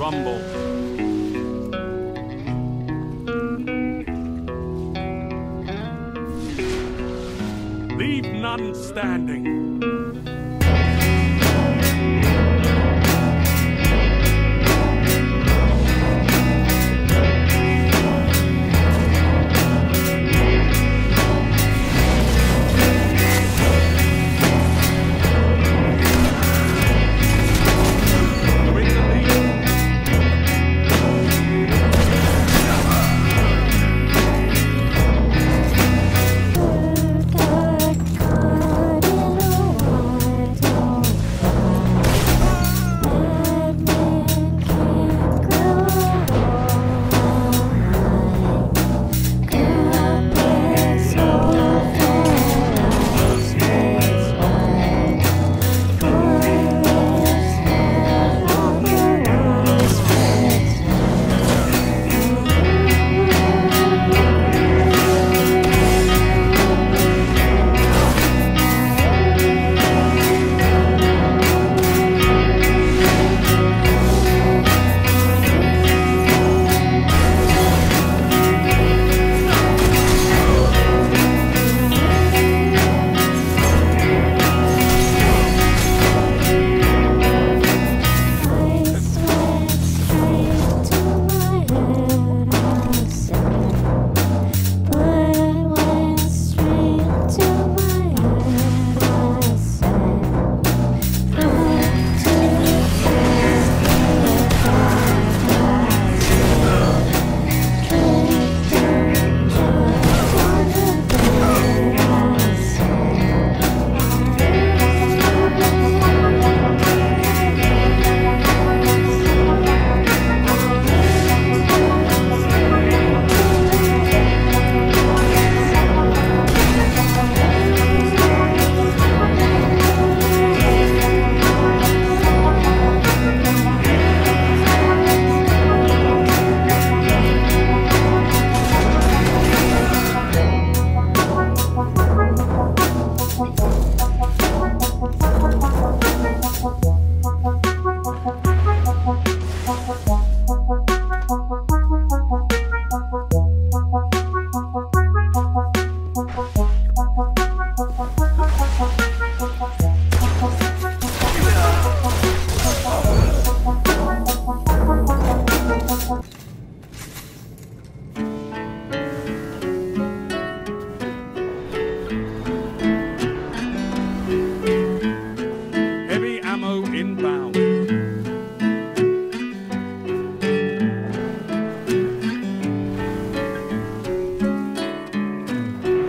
rumble. Leave none standing.